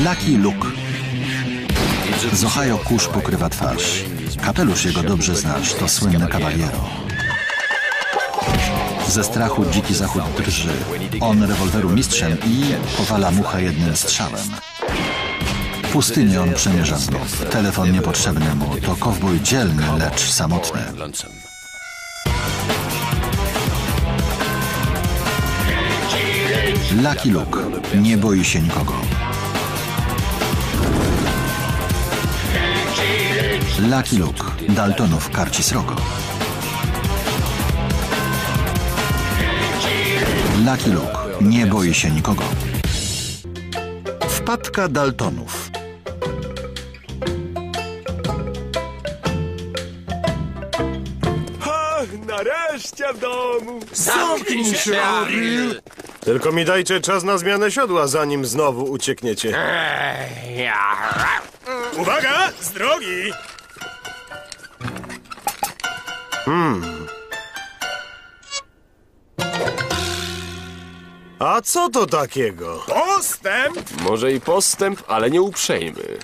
Lucky Luke. Z Ohio kurz pokrywa twarz. Kapelusz jego dobrze znasz, to słynny Cavaliero. Ze strachu dziki zachód drży. On rewolweru mistrzem i powala muchę jednym strzałem. Pustynię on przemierza znów. Telefon niepotrzebny mu. To kowbój dzielny, lecz samotny. Lucky Luke. Nie boi się nikogo. Lucky Luke. Daltonów karci srogo. Lucky Luke. Nie boi się nikogo. Wpadka Daltonów. Ach, nareszcie w domu! Zamknij się! Tylko mi dajcie czas na zmianę siodła, zanim znowu uciekniecie. Uwaga! Z drogi! Hmm. A co to takiego? Postęp! Może i postęp, ale nie uprzejmy.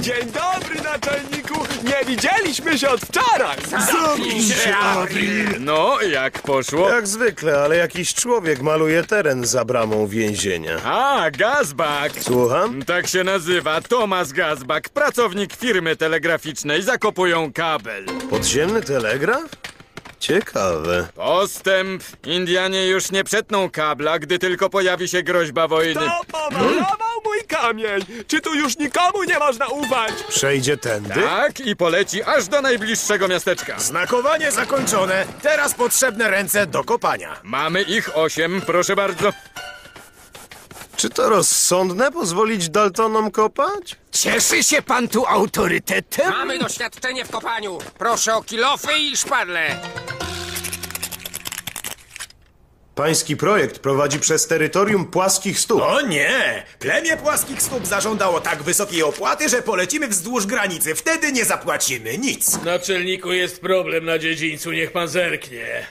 Dzień dobry, naczelniku! Nie widzieliśmy się od wczoraj! Zamknij się, Avril! No, jak poszło? Jak zwykle, ale jakiś człowiek maluje teren za bramą więzienia. A, Gazbak! Słucham? Tak się nazywa, Tomasz Gazbak, pracownik firmy telegraficznej, zakopują kabel. Podziemny telegraf? Ciekawe. Postęp! Indianie już nie przetną kabla, gdy tylko pojawi się groźba wojny. To pomalował mój kamień! Czy tu już nikomu nie można ufać? Przejdzie tędy? Tak, i poleci aż do najbliższego miasteczka. Znakowanie zakończone. Teraz potrzebne ręce do kopania. Mamy ich osiem, proszę bardzo. Czy to rozsądne pozwolić Daltonom kopać? Cieszy się pan tu autorytetem? Mamy doświadczenie w kopaniu. Proszę o kilofy i szpadle. Pański projekt prowadzi przez terytorium płaskich stóp. O nie! Plemię płaskich stóp zażądało tak wysokiej opłaty, że polecimy wzdłuż granicy. Wtedy nie zapłacimy nic. Naczelniku, jest problem na dziedzińcu, niech pan zerknie.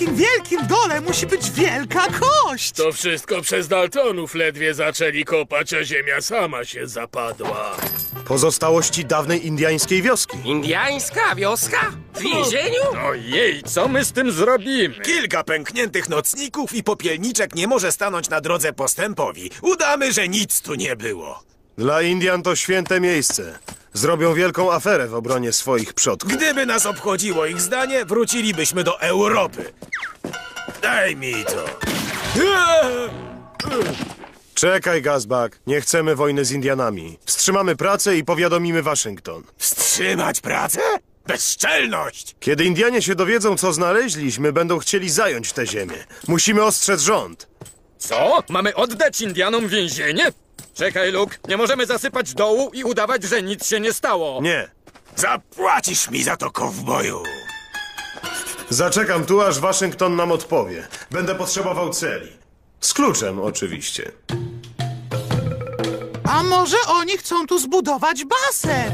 Takim wielkim dole musi być wielka kość! To wszystko przez Daltonów ledwie zaczęli kopać, a ziemia sama się zapadła. Pozostałości dawnej indiańskiej wioski. Indiańska wioska? W więzieniu? Ojej, co my z tym zrobimy? Kilka pękniętych nocników i popielniczek nie może stanąć na drodze postępowi. Udamy, że nic tu nie było. Dla Indian to święte miejsce. Zrobią wielką aferę w obronie swoich przodków. Gdyby nas obchodziło ich zdanie, wrócilibyśmy do Europy. Daj mi to. Czekaj, Gazbak. Nie chcemy wojny z Indianami. Wstrzymamy pracę i powiadomimy Waszyngton. Wstrzymać pracę? Bezczelność! Kiedy Indianie się dowiedzą, co znaleźliśmy, będą chcieli zająć tę ziemię. Musimy ostrzec rząd. Co? Mamy oddać Indianom więzienie? Czekaj, Luke, nie możemy zasypać dołu i udawać, że nic się nie stało. Nie. Zapłacisz mi za to, kowboju! Zaczekam tu, aż Waszyngton nam odpowie. Będę potrzebował celi. Z kluczem, oczywiście. A może oni chcą tu zbudować basen?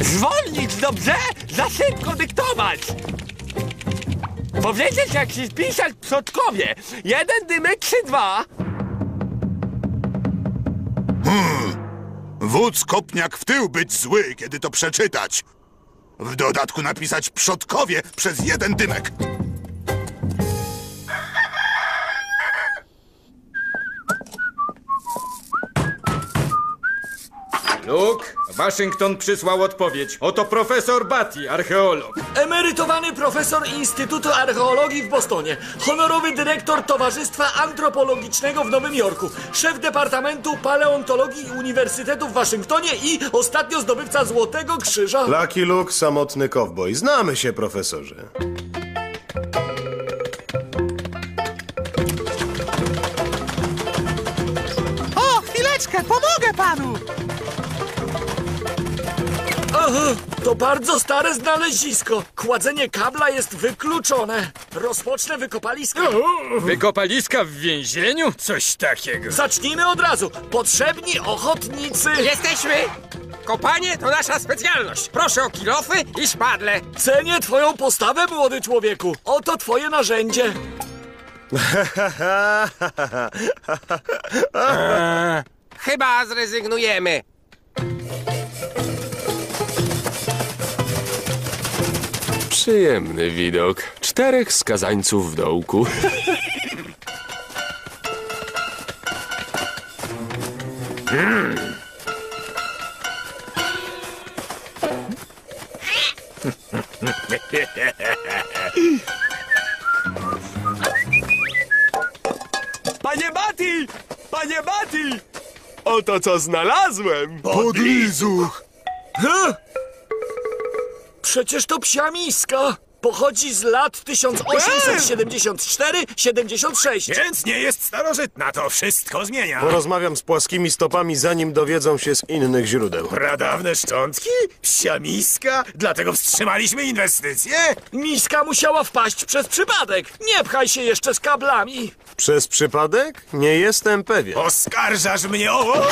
Zwolnić, dobrze? Za szybko dyktować! Powiedzieć, jak się spisać przodkowie. Jeden dymek, trzy, dwa. Wódz kopniak w tył być zły, kiedy to przeczytać. W dodatku napisać przodkowie przez jeden dymek. Luke, Waszyngton przysłał odpowiedź. Oto profesor Batty, archeolog. Emerytowany profesor Instytutu Archeologii w Bostonie. Honorowy dyrektor Towarzystwa Antropologicznego w Nowym Jorku. Szef Departamentu Paleontologii Uniwersytetu w Waszyngtonie i ostatnio zdobywca Złotego Krzyża. Lucky Luke, samotny kowboj. Znamy się, profesorze. O, chwileczkę, pomogę panu! To bardzo stare znalezisko. Kładzenie kabla jest wykluczone. Rozpocznę wykopalisko. Wykopaliska w więzieniu? Coś takiego. Zacznijmy od razu. Potrzebni ochotnicy. Jesteśmy! kopanie to nasza specjalność. Proszę o kilofy i szpadle. Cenię twoją postawę, młody człowieku. Oto twoje narzędzie. Chyba zrezygnujemy. Przyjemny widok. Czterech skazańców w dołku. Panie Bati! Panie Bati! Oto co znalazłem! Podlizuch! Przecież to psia miska. Pochodzi z lat 1874-76. Więc nie jest starożytna, to wszystko zmienia. Porozmawiam z płaskimi stopami, zanim dowiedzą się z innych źródeł. Pradawne szczątki? Psia miska? Dlatego wstrzymaliśmy inwestycje? Miska musiała wpaść przez przypadek. Nie pchaj się jeszcze z kablami. Przez przypadek? Nie jestem pewien. Oskarżasz mnie o...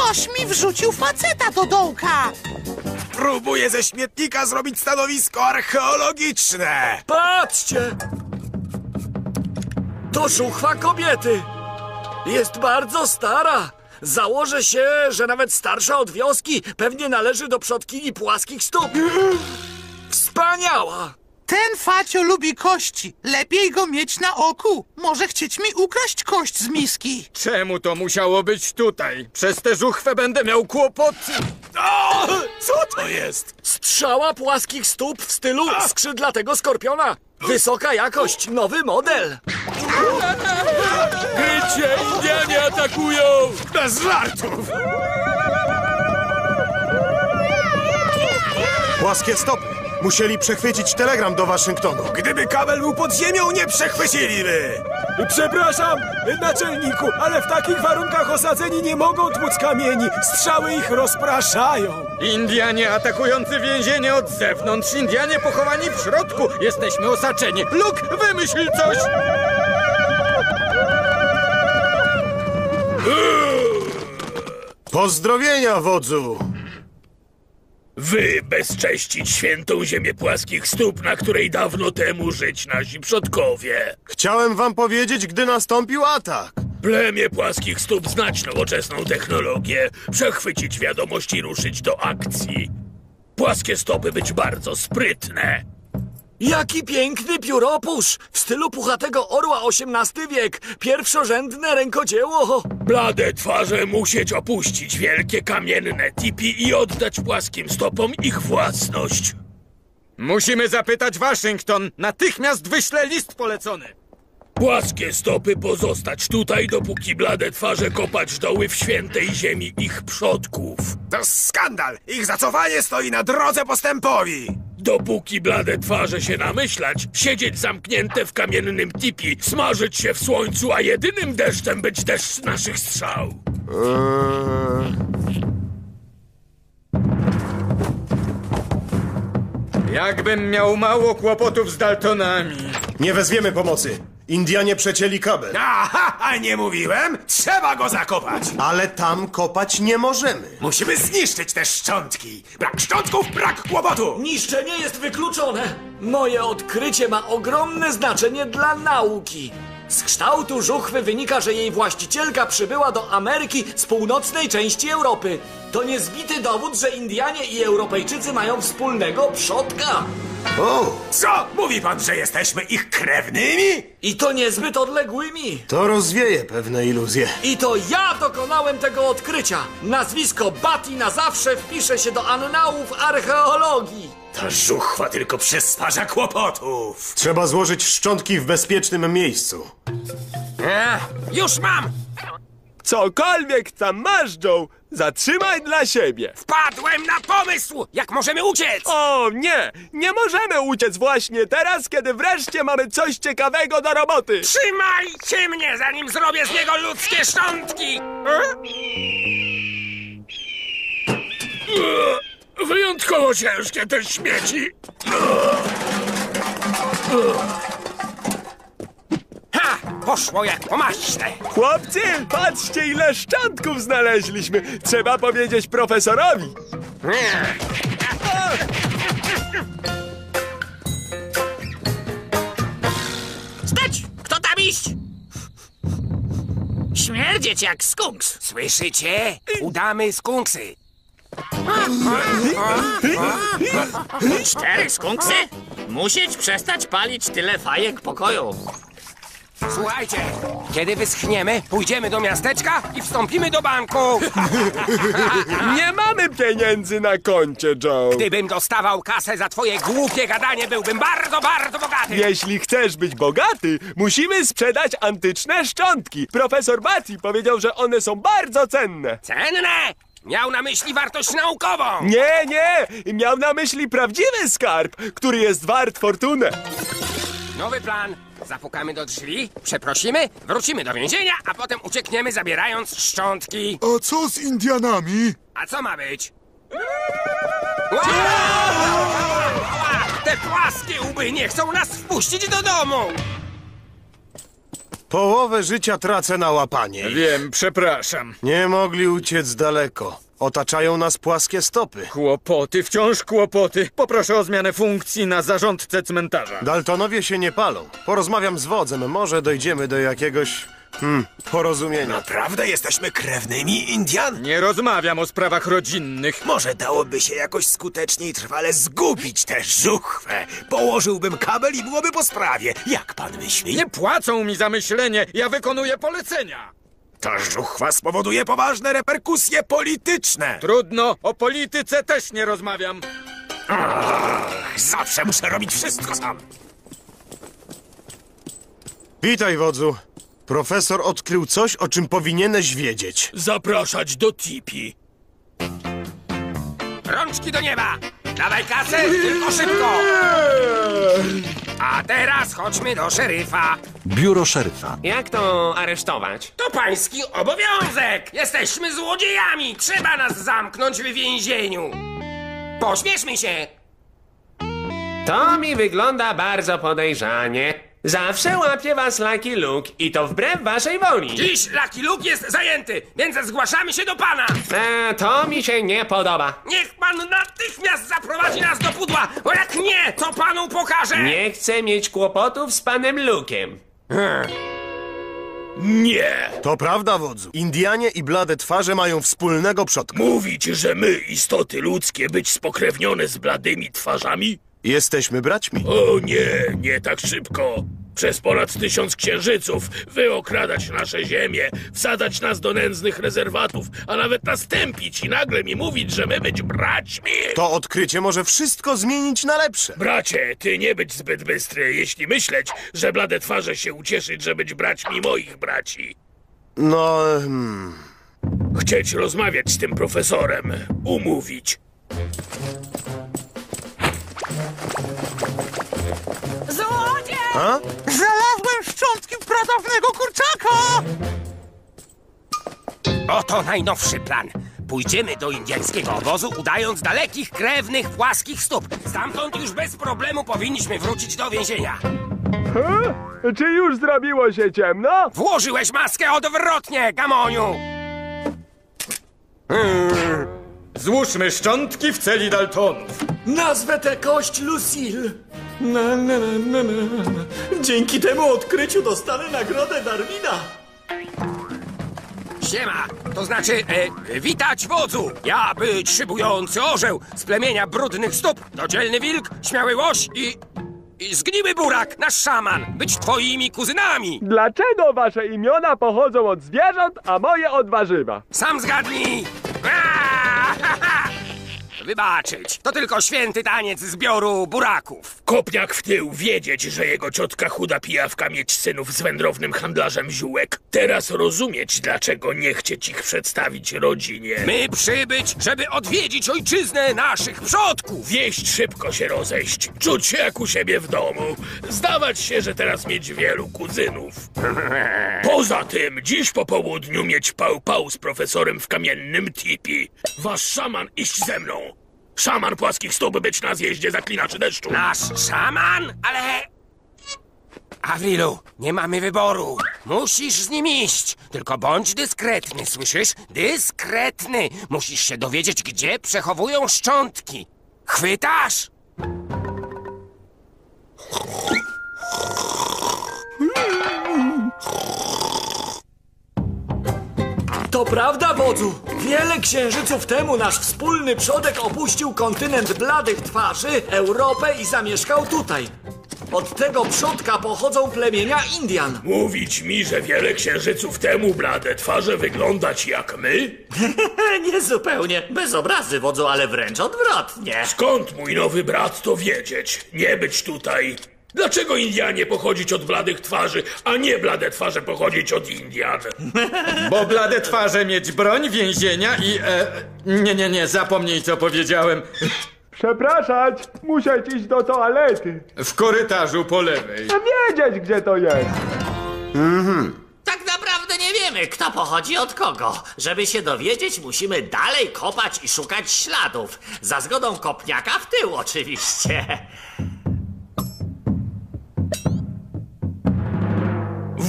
Ktoś mi wrzucił faceta do dołka! Próbuję ze śmietnika zrobić stanowisko archeologiczne! Patrzcie! To żuchwa kobiety. Jest bardzo stara. Założę się, że nawet starsza od wioski pewnie należy do przodkini płaskich stóp. Wspaniała! Ten facio lubi kości. Lepiej go mieć na oku. Może chcieć mi ukraść kość z miski. Czemu to musiało być tutaj? Przez tę żuchwę będę miał kłopoty. O! Co to jest? Strzała płaskich stóp w stylu skrzydlatego skorpiona. Wysoka jakość, nowy model. Krycie, Indianie atakują! Bez żartów! Płaskie stopy! Musieli przechwycić telegram do Waszyngtonu. Gdyby kabel był pod ziemią, nie przechwyciliby! Przepraszam, naczelniku, ale w takich warunkach osadzeni nie mogą tłuc kamieni. Strzały ich rozpraszają. Indianie atakujący więzienie od zewnątrz, Indianie pochowani w środku. Jesteśmy osaczeni. Luke, wymyśl coś! Pozdrowienia, wodzu! Wy bezcześcić świętą ziemię płaskich stóp, na której dawno temu żyć nasi przodkowie. Chciałem wam powiedzieć, gdy nastąpił atak. Plemię płaskich stóp znać nowoczesną technologię, przechwycić wiadomość i ruszyć do akcji. Płaskie stopy być bardzo sprytne. Jaki piękny pióropusz! W stylu puchatego orła XVIII wiek. Pierwszorzędne rękodzieło. Blade twarze musieć opuścić wielkie kamienne tipi i oddać płaskim stopom ich własność. Musimy zapytać Waszyngton. Natychmiast wyślę list polecony. Płaskie stopy pozostać tutaj, dopóki blade twarze kopać doły w świętej ziemi ich przodków. To skandal! Ich zacofanie stoi na drodze postępowi! Dopóki blade twarze się namyślać, siedzieć zamknięte w kamiennym tipi, smażyć się w słońcu, a jedynym deszczem być deszcz naszych strzał. Jakbym miał mało kłopotów z Daltonami. Nie wezwiemy pomocy. Indianie przecięli kabel. Aha, a nie mówiłem? Trzeba go zakopać! Ale tam kopać nie możemy. Musimy zniszczyć te szczątki! Brak szczątków, brak kłopotu! Niszczenie jest wykluczone. Moje odkrycie ma ogromne znaczenie dla nauki. Z kształtu żuchwy wynika, że jej właścicielka przybyła do Ameryki z północnej części Europy. To niezbity dowód, że Indianie i Europejczycy mają wspólnego przodka. O, Co? Mówi pan, że jesteśmy ich krewnymi? I to niezbyt odległymi. to rozwieje pewne iluzje. I to ja dokonałem tego odkrycia. Nazwisko Bati na zawsze wpisze się do annałów archeologii. Ta żuchwa tylko przysparza kłopotów! Trzeba złożyć szczątki w bezpiecznym miejscu. Ech, już mam! Cokolwiek tam masz, Joe, zatrzymaj dla siebie. Wpadłem na pomysł! Jak możemy uciec? O nie, nie możemy uciec właśnie teraz, kiedy wreszcie mamy coś ciekawego do roboty. Trzymajcie mnie, zanim zrobię z niego ludzkie szczątki! E? Wyjątkowo ciężkie te śmieci. Poszło jak po maśle. Chłopcy, patrzcie ile szczątków znaleźliśmy. Trzeba powiedzieć profesorowi. Stać! Kto tam iść? Śmierdzieć jak skunks. Słyszycie? Udamy skunksy. Cztery skunksy? Musieć przestać palić tyle fajek pokoju. Słuchajcie, kiedy wyschniemy, pójdziemy do miasteczka i wstąpimy do banku. Nie mamy pieniędzy na koncie, Joe. Gdybym dostawał kasę za twoje głupie gadanie, byłbym bardzo, bardzo bogaty. Jeśli chcesz być bogaty, musimy sprzedać antyczne szczątki. Profesor Batty powiedział, że one są bardzo cenne. Cenne! Miał na myśli wartość naukową. Nie, nie! Miał na myśli prawdziwy skarb, który jest wart fortunę. Nowy plan. Zapukamy do drzwi, przeprosimy, wrócimy do więzienia, a potem uciekniemy zabierając szczątki. A co z Indianami? A co ma być? Ła! Te płaskie łby nie chcą nas wpuścić do domu! Połowę życia tracę na łapanie. Wiem, przepraszam. Nie mogli uciec daleko. Otaczają nas płaskie stopy. Kłopoty, wciąż kłopoty. Poproszę o zmianę funkcji na zarządcę cmentarza. Daltonowie się nie palą. Porozmawiam z wodzem, może dojdziemy do jakiegoś... Hmm, porozumienia. Naprawdę jesteśmy krewnymi Indian? Nie rozmawiam o sprawach rodzinnych. Może dałoby się jakoś skutecznie i trwale zgubić tę żuchwę. Położyłbym kabel i byłoby po sprawie. Jak pan myśli? Nie płacą mi za myślenie, ja wykonuję polecenia. Ta żuchwa spowoduje poważne reperkusje polityczne. Trudno, o polityce też nie rozmawiam. Zawsze muszę robić wszystko sam. Witaj, wodzu. Profesor odkrył coś, o czym powinieneś wiedzieć. Zapraszać do tipi. Rączki do nieba! Dawaj kasę, tylko szybko! A teraz chodźmy do szeryfa. Biuro szeryfa. Jak to aresztować? To pański obowiązek! Jesteśmy złodziejami! Trzeba nas zamknąć w więzieniu! Pośmieszmy się! To mi wygląda bardzo podejrzanie. Zawsze łapie was Lucky Luke i to wbrew waszej woli. Dziś Lucky Luke jest zajęty, więc zgłaszamy się do pana! E, to mi się nie podoba. Niech pan natychmiast zaprowadzi nas do pudła, bo jak nie, to panu pokażę! Nie chcę mieć kłopotów z panem Luke'iem. Nie! To prawda, wodzu. Indianie i blade twarze mają wspólnego przodka. Mówić, że my, istoty ludzkie, być spokrewnione z bladymi twarzami? Jesteśmy braćmi. O nie, nie tak szybko. Przez ponad tysiąc księżyców wy okradać nasze ziemię, wsadzać nas do nędznych rezerwatów, a nawet nas tępić i nagle mi mówić, że my być braćmi. To odkrycie może wszystko zmienić na lepsze. Bracie, ty nie być zbyt bystry, jeśli myśleć, że blade twarze się ucieszyć, że być braćmi moich braci. No... Hmm. Chcieć rozmawiać z tym profesorem, umówić. A? Znalazłem szczątki pradawnego kurczaka! Oto najnowszy plan. Pójdziemy do indyjskiego obozu, udając dalekich, krewnych, płaskich stóp. Stamtąd już bez problemu powinniśmy wrócić do więzienia. He? Czy już zrobiło się ciemno? Włożyłeś maskę odwrotnie, Gamoniu! Złóżmy szczątki w celi Daltonów. Nazwę tę kość Lucille. Na, na, na, na, na. Dzięki temu odkryciu dostanę nagrodę Darwina. Siema, to znaczy, e, witać wodzu! Ja być szybujący orzeł z plemienia brudnych stóp, dodzielny wilk, śmiały łoś i... i zgniły burak, nasz szaman, być twoimi kuzynami! Dlaczego wasze imiona pochodzą od zwierząt, a moje od warzywa? Sam zgadnij! Aaa, ha, ha. Wybaczyć, to tylko święty taniec zbioru buraków. Kopniak w tył, wiedzieć, że jego ciotka chuda pijawka mieć synów z wędrownym handlarzem ziółek. Teraz rozumieć, dlaczego nie chcieć ich przedstawić rodzinie. My przybyć, żeby odwiedzić ojczyznę naszych przodków! Wieść szybko się rozejść, czuć się jak u siebie w domu, zdawać się, że teraz mieć wielu kuzynów. Poza tym, dziś po południu mieć pał-pał z profesorem w kamiennym tipi. Wasz szaman iść ze mną. Szaman płaskich stóp być na zjeździe zaklinaczy deszczu. Nasz szaman? Ale... Avrilu, nie mamy wyboru. Musisz z nim iść. Tylko bądź dyskretny, słyszysz? Dyskretny. Musisz się dowiedzieć, gdzie przechowują szczątki. Chwytasz? To prawda, wodzu. Wiele księżyców temu nasz wspólny przodek opuścił kontynent bladych twarzy, Europę i zamieszkał tutaj. Od tego przodka pochodzą plemienia Indian. Mówić mi, że wiele księżyców temu blade twarze wyglądać jak my? Nie zupełnie. Bez obrazy, wodzu, ale wręcz odwrotnie. Skąd mój nowy brat to wiedzieć? Nie być tutaj. Dlaczego Indianie pochodzić od bladych twarzy, a nie blade twarze pochodzić od Indian? Bo blade twarze mieć broń, więzienia i... E, nie, nie, nie, zapomnij co powiedziałem. Przepraszać, muszę iść do toalety. W korytarzu po lewej. Chcę wiedzieć, gdzie to jest. Tak naprawdę nie wiemy, kto pochodzi od kogo. Żeby się dowiedzieć, musimy dalej kopać i szukać śladów. Za zgodą kopniaka w tył, oczywiście.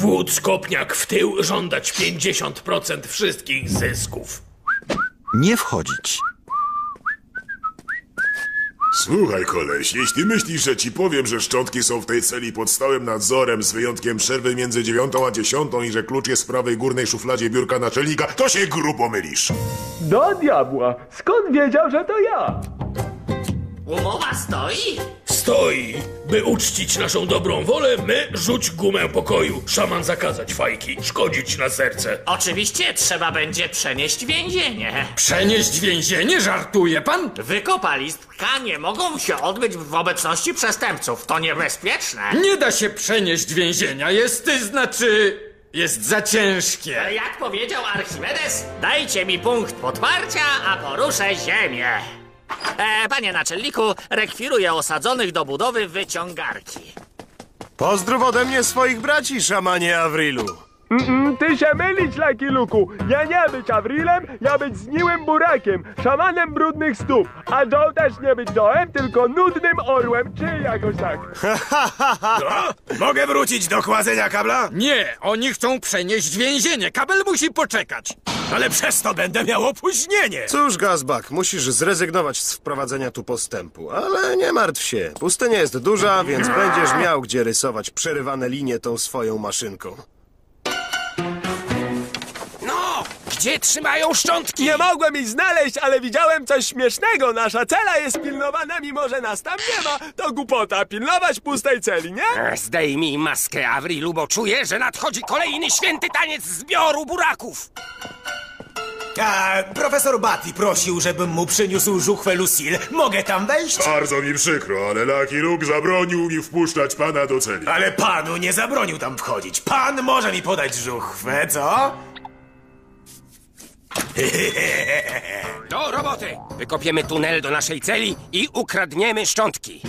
Wódz Kopniak w tył żądać 50% wszystkich zysków. Nie wchodzić. Słuchaj, koleś, jeśli myślisz, że ci powiem, że szczątki są w tej celi pod stałym nadzorem, z wyjątkiem przerwy między dziewiątą a dziesiątą i że klucz jest w prawej górnej szufladzie biurka naczelnika, to się grubo mylisz. Do diabła! Skąd wiedział, że to ja? Umowa stoi? Stoi, by uczcić naszą dobrą wolę, my rzuć gumę pokoju. Szaman zakazać fajki, szkodzić na serce. Oczywiście trzeba będzie przenieść więzienie. Przenieść więzienie? Żartuje pan? Wykopalistka nie mogą się odbyć w obecności przestępców. To niebezpieczne. Nie da się przenieść więzienia. Jest, znaczy... Jest za ciężkie. Jak powiedział Archimedes, dajcie mi punkt podparcia, a poruszę ziemię. E, panie naczelniku, rekwiruję osadzonych do budowy wyciągarki. Pozdrów ode mnie swoich braci, szamanie Avrilu. Mm-mm, ty się mylić, Lucky Luku. Ja nie być Avrilem, ja być zgniłym burakiem, szamanem brudnych stóp. A Joe też nie być Joe'em, tylko nudnym orłem, czy jakoś tak. Mogę wrócić do kładzenia kabla? Nie, oni chcą przenieść więzienie. Kabel musi poczekać. Ale przez to będę miał opóźnienie. Cóż, Gazbak, musisz zrezygnować z wprowadzenia tu postępu, ale nie martw się. Pustynia jest duża, więc będziesz miał gdzie rysować przerywane linie tą swoją maszynką. Gdzie trzymają szczątki? Nie mogłem ich znaleźć, ale widziałem coś śmiesznego. Nasza cela jest pilnowana, mimo że nas tam nie ma. To głupota, pilnować pustej celi, nie? E, Zdejmij maskę, Avrilu, bo czuję, że nadchodzi kolejny święty taniec zbioru buraków. A, profesor Batty prosił, żebym mu przyniósł żuchwę Lucille. Mogę tam wejść? Bardzo mi przykro, ale Lucky Luke zabronił mi wpuszczać pana do celi. Ale panu nie zabronił tam wchodzić. Pan może mi podać żuchwę, co? Do roboty! Wykopiemy tunel do naszej celi i ukradniemy szczątki.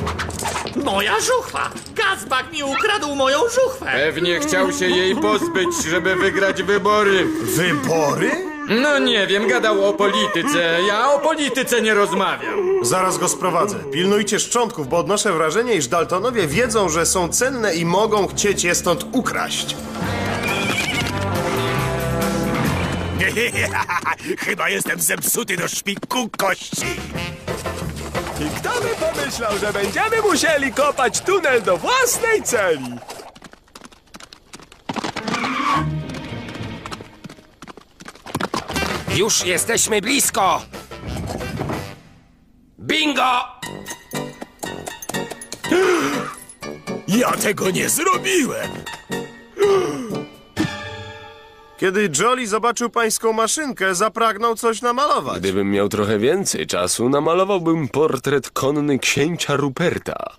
Moja żuchwa! Gazbak mi ukradł moją żuchwę! Pewnie chciał się jej pozbyć, żeby wygrać wybory. Wybory? No nie wiem, gadał o polityce. Ja o polityce nie rozmawiam. Zaraz go sprowadzę. Pilnujcie szczątków, bo odnoszę wrażenie, iż Daltonowie wiedzą, że są cenne i mogą chcieć je stąd ukraść. Chyba jestem zepsuty do szpiku kości. I kto by pomyślał, że będziemy musieli kopać tunel do własnej celi? Już jesteśmy blisko! Bingo! Ja tego nie zrobiłem. Kiedy Jolly zobaczył pańską maszynkę, zapragnął coś namalować. Gdybym miał trochę więcej czasu, namalowałbym portret konny księcia Ruperta.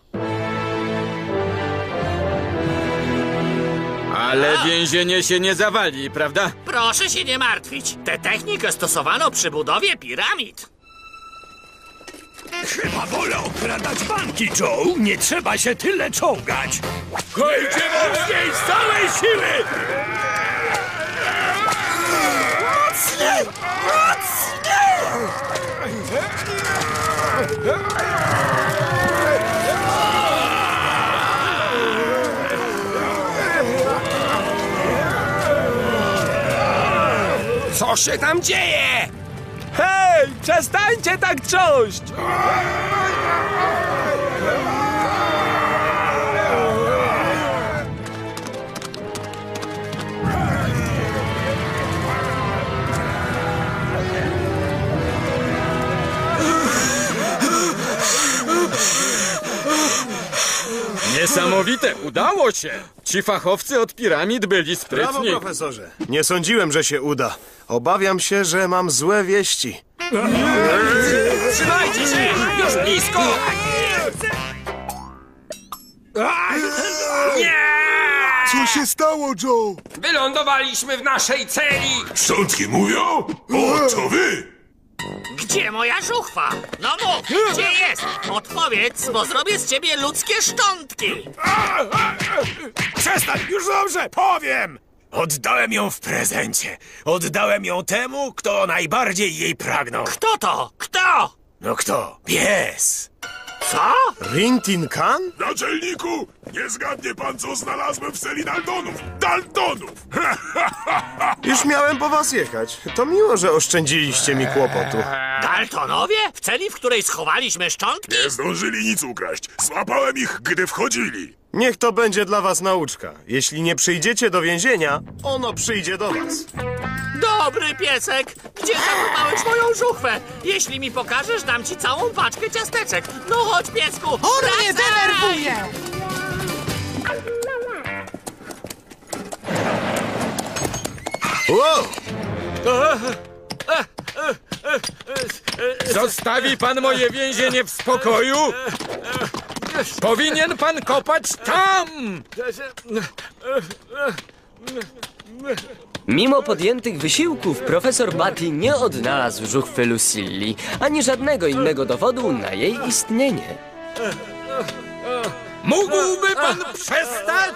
Ale więzienie się nie zawali, prawda? Proszę się nie martwić. Tę technikę stosowano przy budowie piramid. Chyba wolę okradać banki, Joe. Nie trzeba się tyle czołgać. Mocniej z całej siły! Mocniej! Mocniej! Co się tam dzieje? Hej, przestańcie tak trząść! Niesamowite, udało się! Ci fachowcy od piramid byli Brawo, sprytni. profesorze. Nie sądziłem, że się uda. Obawiam się, że mam złe wieści. Trzymajcie się! Już blisko! Nie! Co się stało, Joe? Wylądowaliśmy w naszej celi! Szczątki mówią? O, to wy! Gdzie moja żuchwa? No mów, gdzie jest? Odpowiedz, bo zrobię z ciebie ludzkie szczątki. Przestań, już dobrze, powiem! Oddałem ją w prezencie. Oddałem ją temu, kto najbardziej jej pragnął. Kto to? Kto? No kto? Pies. Co? Rintin Khan? Naczelniku, nie zgadnie pan, co znalazłem w celi Daltonów. Daltonów! Już miałem po was jechać. To miło, że oszczędziliście mi kłopotu. Daltonowie? W celi, w której schowaliśmy szczątki? Nie zdążyli nic ukraść. Złapałem ich, gdy wchodzili. Niech to będzie dla was nauczka. Jeśli nie przyjdziecie do więzienia, ono przyjdzie do was. Dobry piesek! Gdzie zachowałeś moją żuchwę? Jeśli mi pokażesz, dam ci całą paczkę ciasteczek. No chodź, piesku! On mnie wracaj! denerwuje! Wow! Zostawi pan moje więzienie w spokoju? Powinien pan kopać tam! Mimo podjętych wysiłków, profesor Batty nie odnalazł żuchwy Lucilli, ani żadnego innego dowodu na jej istnienie. Mógłby pan przestać?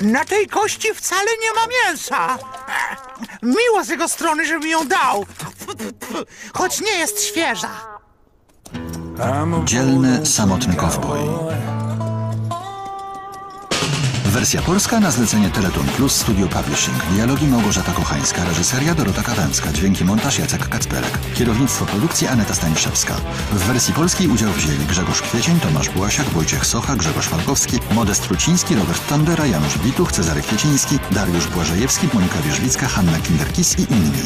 Na tej kości wcale nie ma mięsa. Miło z jego strony, że mi ją dał. Choć nie jest świeża. Dzielny, samotny kowboj. Wersja polska na zlecenie Teleton Plus Studio Publishing. Dialogi Małgorzata Kochańska, reżyseria Dorota Kawęcka, dźwięki montaż Jacek Kacperek, kierownictwo produkcji Aneta Staniszewska. W wersji polskiej udział wzięli Grzegorz Kwiecień, Tomasz Błasiak, Wojciech Socha, Grzegorz Falkowski, Modest Truciński, Robert Tondera, Janusz Bituch, Cezary Kwieciński, Dariusz Błażejewski, Monika Wierzbicka, Hanna Kinderkis i inni.